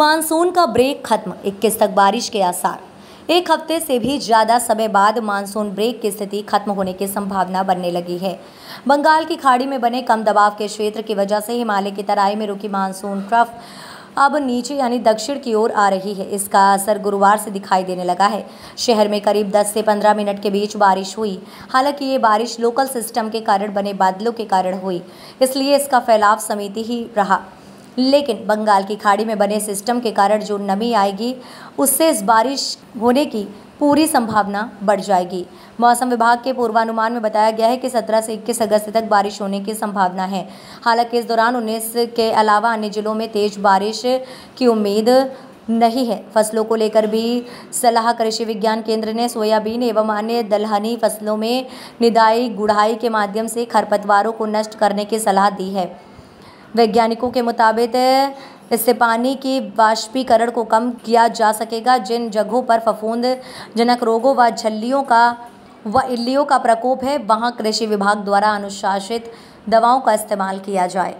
Monsoon का break खत्म 21 तक बारिश के आसार। एक हफ़्ते से भी ज़्यादा समय बाद मानसून ब्रेक की स्थिति खत्म होने की संभावना बनने लगी है। बंगाल की खाड़ी में बने कम दबाव के क्षेत्र की वजह से हिमालय की तराई में रुकी मानसून ट्रफ अब नीचे यानी दक्षिण की ओर आ रही है। इसका असर गुरुवार से दिखाई देने लगा है। शहर में करीब 10 से 15 मिनट के बीच बारिश हुई। हालाँकि ये बारिश लोकल सिस्टम के कारण बने बादलों के कारण हुई, इसलिए इसका फैलाव समिति ही रहा। लेकिन बंगाल की खाड़ी में बने सिस्टम के कारण जो नमी आएगी, उससे इस बारिश होने की पूरी संभावना बढ़ जाएगी। मौसम विभाग के पूर्वानुमान में बताया गया है कि 17 से 21 अगस्त तक बारिश होने की संभावना है। हालाँकि इस दौरान 19 के अलावा अन्य जिलों में तेज बारिश की उम्मीद नहीं है। फ़सलों को लेकर भी सलाह कृषि विज्ञान केंद्र ने सोयाबीन एवं अन्य दलहनी फ़सलों में निदाई, गुड़ाई के माध्यम से खरपतवारों को नष्ट करने की सलाह दी है। वैज्ञानिकों के मुताबिक, इससे पानी की वाष्पीकरण को कम किया जा सकेगा। जिन जगहों पर फफूंद जनक रोगों व झल्लियों का व इल्लियों का प्रकोप है, वहाँ कृषि विभाग द्वारा अनुशासित दवाओं का इस्तेमाल किया जाए।